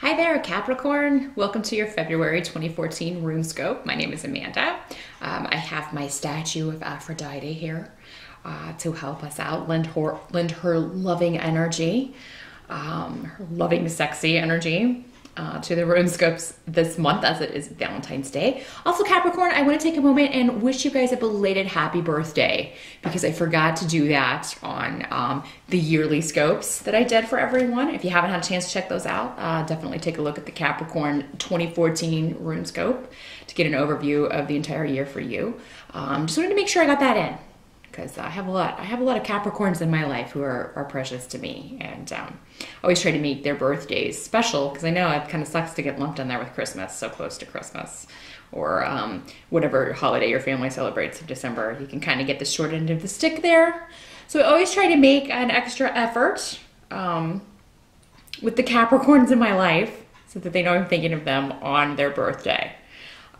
Hi there, Capricorn. Welcome to your February 2014 RuneScope. My name is Amanda. Um, I have my statue of Aphrodite here uh, to help us out, lend her, lend her loving energy, um, her loving, sexy energy uh, to the RuneScopes this month as it is Valentine's Day. Also, Capricorn, I want to take a moment and wish you guys a belated happy birthday because I forgot to do that on um, the yearly scopes that I did for everyone. If you haven't had a chance to check those out, uh, definitely take a look at the Capricorn 2014 RuneScope to get an overview of the entire year for you. Um, just wanted to make sure I got that in because I have a lot. I have a lot of Capricorns in my life who are, are precious to me, and um, always try to make their birthdays special because I know it kind of sucks to get lumped in there with Christmas, so close to Christmas, or um, whatever holiday your family celebrates in December. You can kind of get the short end of the stick there. So I always try to make an extra effort um, with the Capricorns in my life so that they know I'm thinking of them on their birthday.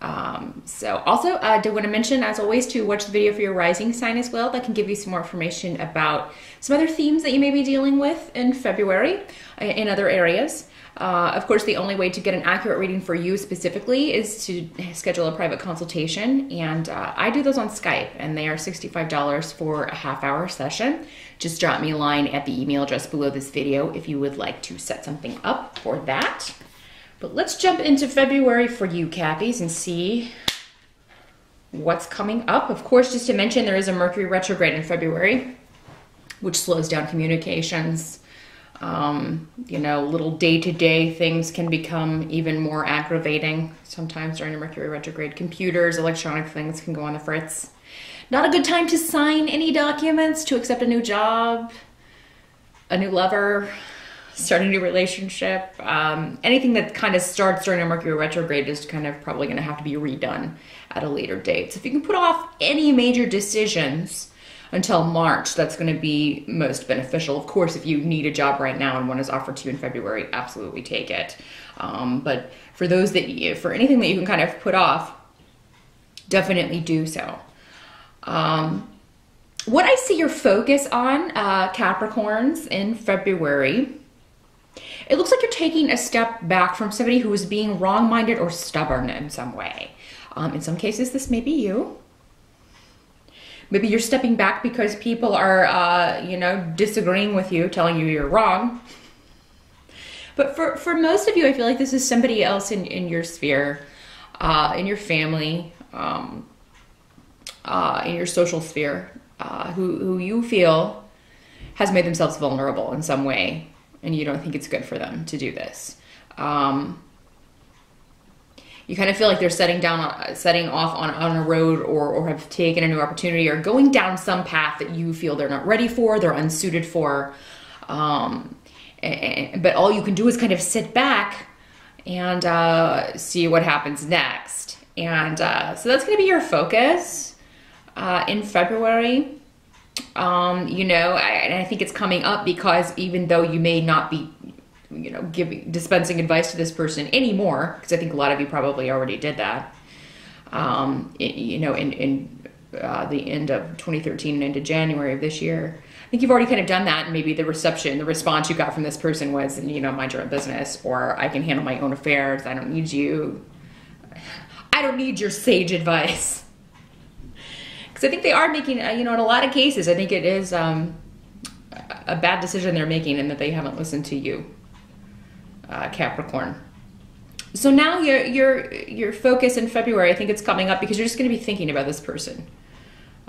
Um, so also, I uh, did want to mention, as always, to watch the video for your rising sign as well. That can give you some more information about some other themes that you may be dealing with in February uh, in other areas. Uh, of course, the only way to get an accurate reading for you specifically is to schedule a private consultation. And uh, I do those on Skype, and they are $65 for a half hour session. Just drop me a line at the email address below this video if you would like to set something up for that. But let's jump into February for you, Cappies, and see what's coming up. Of course, just to mention, there is a Mercury retrograde in February, which slows down communications. Um, you know, little day-to-day things can become even more aggravating. Sometimes during a Mercury retrograde, computers, electronic things can go on the fritz. Not a good time to sign any documents, to accept a new job, a new lover, start a new relationship. Um, anything that kind of starts during a Mercury retrograde is kind of probably going to have to be redone at a later date. So if you can put off any major decisions until March, that's going to be most beneficial. Of course, if you need a job right now and one is offered to you in February, absolutely take it. Um, but for those that, you, for anything that you can kind of put off, definitely do so. Um, what I see your focus on, uh, Capricorns, in February it looks like you're taking a step back from somebody who is being wrong minded or stubborn in some way. Um, in some cases, this may be you. Maybe you're stepping back because people are, uh, you know, disagreeing with you, telling you you're wrong. But for, for most of you, I feel like this is somebody else in, in your sphere, uh, in your family, um, uh, in your social sphere, uh, who, who you feel has made themselves vulnerable in some way and you don't think it's good for them to do this. Um, you kind of feel like they're setting down, setting off on, on a road or, or have taken a new opportunity or going down some path that you feel they're not ready for, they're unsuited for. Um, and, but all you can do is kind of sit back and uh, see what happens next. And uh, so that's going to be your focus uh, in February. Um, you know, I, and I think it's coming up because even though you may not be, you know, giving dispensing advice to this person anymore, because I think a lot of you probably already did that. Um, it, you know, in in uh, the end of 2013 and into January of this year. I think you've already kind of done that, and maybe the reception, the response you got from this person was, you know, mind your own business, or I can handle my own affairs. I don't need you. I don't need your sage advice because I think they are making, uh, you know, in a lot of cases, I think it is um, a bad decision they're making and that they haven't listened to you, uh, Capricorn. So now your your your focus in February, I think it's coming up because you're just going to be thinking about this person.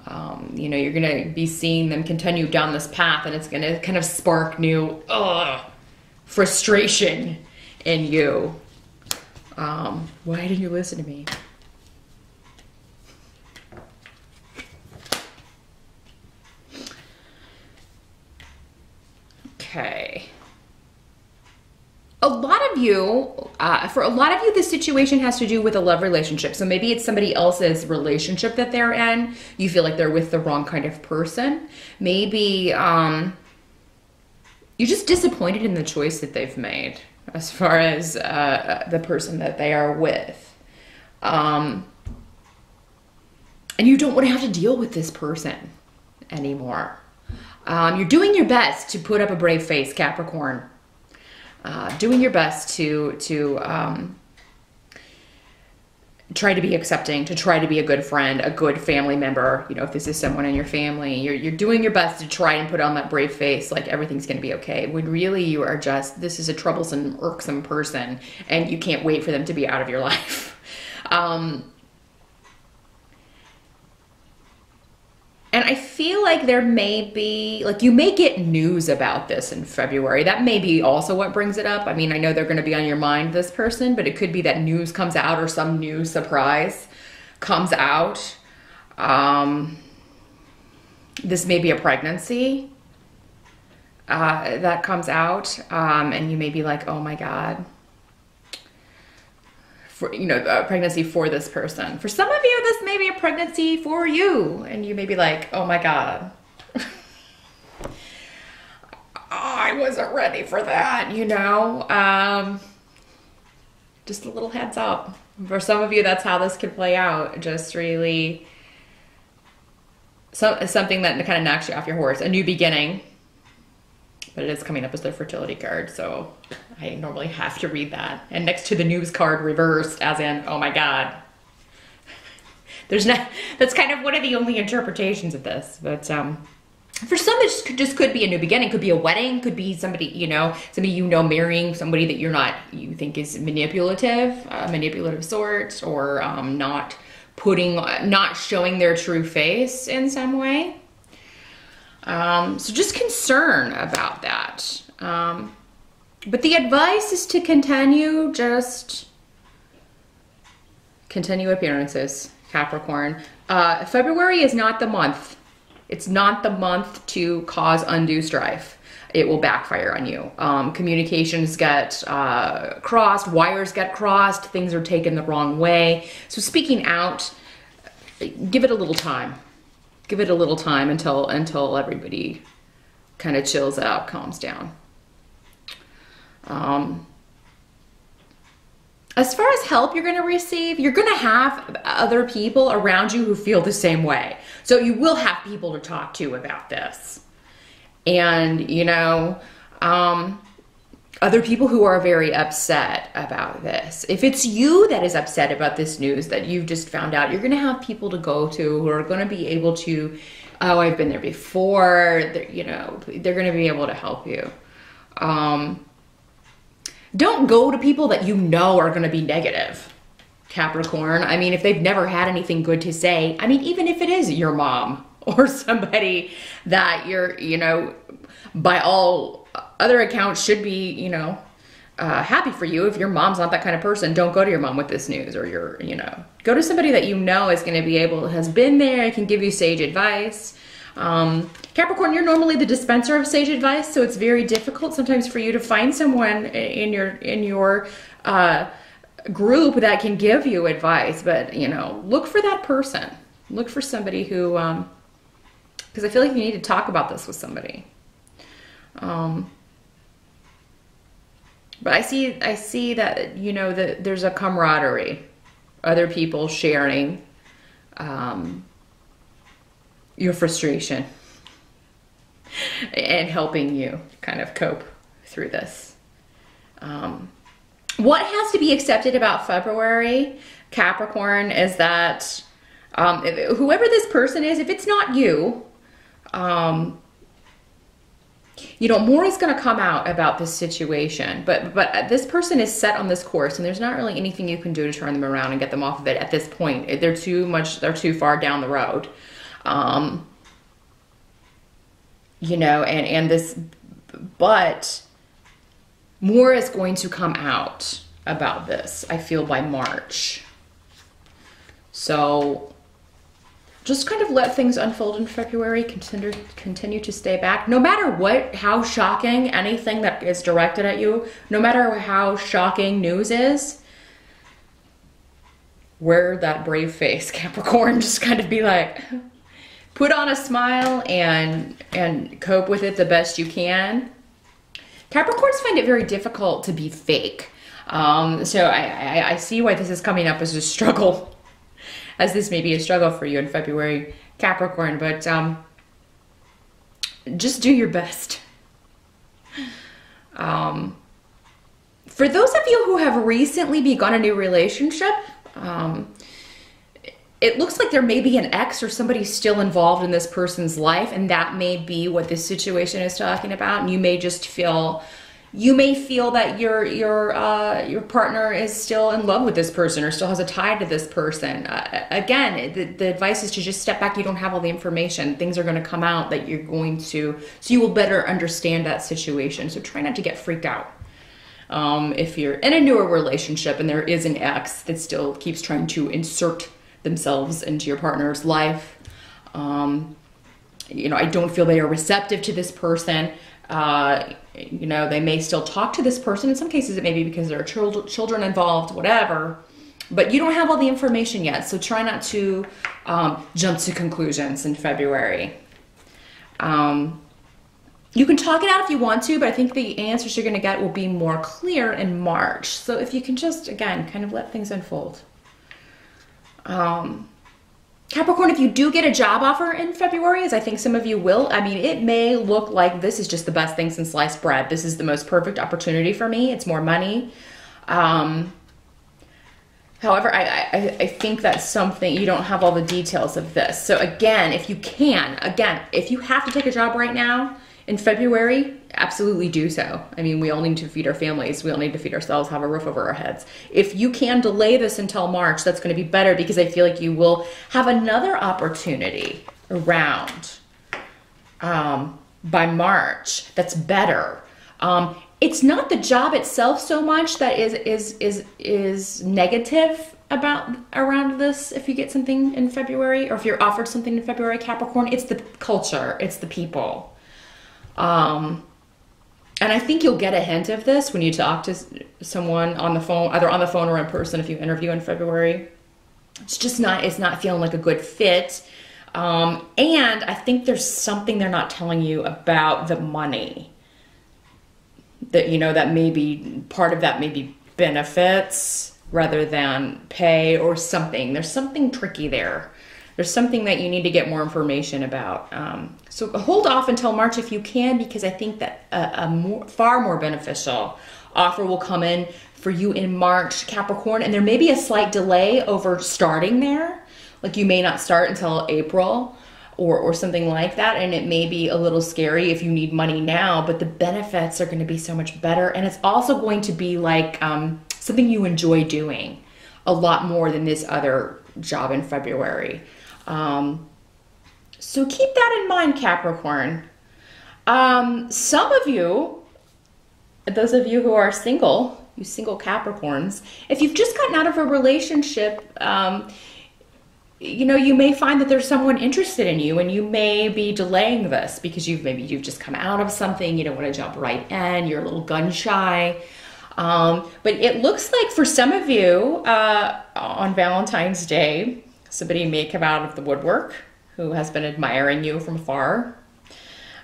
Um, you know, you're going to be seeing them continue down this path, and it's going to kind of spark new ugh, frustration in you. Um, why didn't you listen to me? Okay. A lot of you, uh, for a lot of you, the situation has to do with a love relationship. So maybe it's somebody else's relationship that they're in. You feel like they're with the wrong kind of person. Maybe um, you're just disappointed in the choice that they've made as far as uh, the person that they are with. Um, and you don't want to have to deal with this person anymore. Um, you're doing your best to put up a brave face, Capricorn. uh, doing your best to to um, try to be accepting, to try to be a good friend, a good family member. You know, if this is someone in your family, you're, you're doing your best to try and put on that brave face, like everything's going to be okay. When really you are just, this is a troublesome, irksome person, and you can't wait for them to be out of your life. Um, And I feel like there may be, like, you may get news about this in February. That may be also what brings it up. I mean, I know they're going to be on your mind, this person, but it could be that news comes out or some new surprise comes out. Um, this may be a pregnancy uh, that comes out, um, and you may be like, oh my God for you know a pregnancy for this person. For some of you, this may be a pregnancy for you, and you may be like, "Oh my god." I wasn't ready for that, you know. Um, just a little heads up. For some of you, that's how this could play out. Just really so, something that kind of knocks you off your horse. A new beginning but it is coming up as the fertility card, so I normally have to read that. And next to the news card reversed, as in, oh my god. There's not, that's kind of one of the only interpretations of this, but um, for some it just could, just could be a new beginning could be a wedding could be somebody you know somebody you know marrying somebody that you're not you think is manipulative a manipulative sort or um, not putting not showing their true face in some way um, so just concern about that. Um, but the advice is to continue just continue appearances, Capricorn. Uh, February is not the month. It's not the month to cause undue strife. It will backfire on you. Um, communications get uh, crossed, wires get crossed, things are taken the wrong way. So speaking out, give it a little time give it a little time until until everybody kind of chills out, calms down. Um, as far as help you're going to receive, you're going to have other people around you who feel the same way. So you will have people to talk to about this. And, you know, um, other people who are very upset about this. If it's you that is upset about this news that you've just found out, you're going to have people to go to who are going to be able to, oh, I've been there before, they're, you know, they're going to be able to help you. Um, don't go to people that you know are going to be negative. Capricorn. I mean, if they've never had anything good to say, I mean, even if it is your mom or somebody that you're, you know, by all other accounts should be, you know, uh, happy for you. If your mom's not that kind of person, don't go to your mom with this news or your, you know, go to somebody that you know is going to be able, has been there, can give you sage advice. Um, Capricorn, you're normally the dispenser of sage advice, so it's very difficult sometimes for you to find someone in your in your uh, group that can give you advice. But you know, look for that person. Look for somebody who, because um, I feel like you need to talk about this with somebody. Um, but I see, I see that you know that there's a camaraderie, other people sharing um, your frustration and helping you kind of cope through this. Um, what has to be accepted about February, Capricorn, is that um, whoever this person is, if it's not you, um, you know, more is going to come out about this situation, but but this person is set on this course, and there's not really anything you can do to turn them around and get them off of it at this point. They're too much. They're too far down the road. Um, you know, and and this, but more is going to come out about this. I feel by March. So just kind of let things unfold in February, continue, continue to stay back. No matter what, how shocking anything that is directed at you, no matter how shocking news is, wear that brave face, Capricorn. Just kind of be like, put on a smile and, and cope with it the best you can. Capricorns find it very difficult to be fake. Um, so I, I, I see why this is coming up as a struggle as this may be a struggle for you in February, Capricorn, but um, just do your best. Um, For those of you who have recently begun a new relationship, um, it looks like there may be an ex or somebody still involved in this person's life, and that may be what this situation is talking about. And you may just feel you may feel that your your uh, your partner is still in love with this person or still has a tie to this person. Uh, again, the, the advice is to just step back. You don't have all the information. Things are going to come out that you're going to, so you will better understand that situation. So try not to get freaked out. Um, if you're in a newer relationship and there is an ex that still keeps trying to insert themselves into your partner's life, um, you know, I don't feel they are receptive to this person. Uh, you know, they may still talk to this person. In some cases, it may be because there are children children involved, whatever. But you don't have all the information yet, so try not to um, jump to conclusions in February. Um, you can talk it out if you want to, but I think the answers you're going to get will be more clear in March. So if you can just, again, kind of let things unfold. Um, Capricorn, if you do get a job offer in February, as I think some of you will, I mean, it may look like this is just the best thing since sliced bread. This is the most perfect opportunity for me. It's more money. Um, however, I, I, I think that's something, you don't have all the details of this. So again, if you can, again, if you have to take a job right now, in February, absolutely do so. I mean, we all need to feed our families. We all need to feed ourselves, have a roof over our heads. If you can delay this until March, that's going to be better because I feel like you will have another opportunity around um, by March that's better. Um, it's not the job itself so much that is is is is negative about around this if you get something in February or if you're offered something in February Capricorn it's the culture it's the people um, and I think you'll get a hint of this when you talk to someone on the phone, either on the phone or in person if you interview in February. It's just not, it's not feeling like a good fit. Um, and I think there's something they're not telling you about the money. That, you know, that maybe part of that maybe benefits rather than pay or something. There's something tricky there there's something that you need to get more information about. Um, so hold off until March if you can, because I think that a, a more, far more beneficial offer will come in for you in March, Capricorn, and there may be a slight delay over starting there. Like you may not start until April or, or something like that, and it may be a little scary if you need money now, but the benefits are going to be so much better, and it's also going to be like um, something you enjoy doing a lot more than this other job in February. Um, so keep that in mind, Capricorn. Um, some of you, those of you who are single, you single Capricorns, if you've just gotten out of a relationship, um, you know, you may find that there's someone interested in you and you may be delaying this because you've maybe you've just come out of something, you don't want to jump right in, you're a little gun shy. Um, but it looks like for some of you uh, on Valentine's Day, somebody may come out of the woodwork who has been admiring you from afar.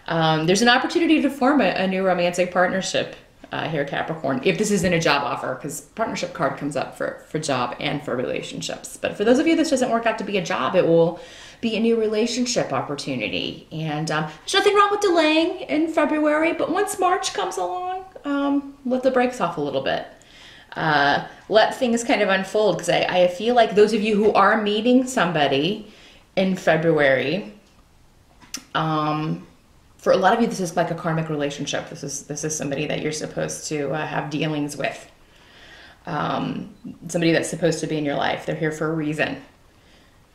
Um, there's an opportunity to form a, a new romantic partnership uh, here, Capricorn, if this isn't a job offer, because partnership card comes up for, for job and for relationships. But for those of you this doesn't work out to be a job, it will be a new relationship opportunity. And um, there's nothing wrong with delaying in February, but once March comes along, um, let the brakes off a little bit uh, let things kind of unfold because I, I feel like those of you who are meeting somebody in February, um, for a lot of you, this is like a karmic relationship. This is this is somebody that you're supposed to uh, have dealings with. Um, somebody that's supposed to be in your life. They're here for a reason.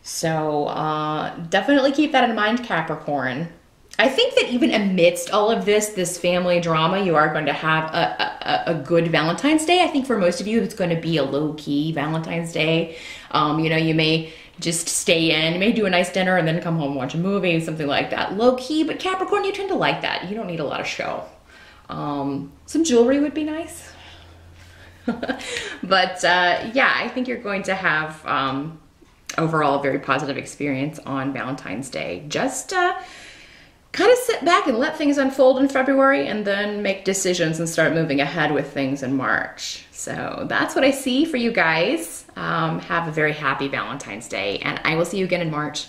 So uh, definitely keep that in mind, Capricorn. I think that even amidst all of this, this family drama, you are going to have a, a, a, good Valentine's Day. I think for most of you, it's going to be a low key Valentine's Day. Um, you know, you may just stay in, you may do a nice dinner and then come home and watch a movie, something like that. Low key, but Capricorn, you tend to like that. You don't need a lot of show. Um, some jewelry would be nice. but uh, yeah, I think you're going to have um, overall a very positive experience on Valentine's Day. Just uh, kind of sit back and let things unfold in February and then make decisions and start moving ahead with things in March. So that's what I see for you guys. Um, have a very happy Valentine's Day, and I will see you again in March.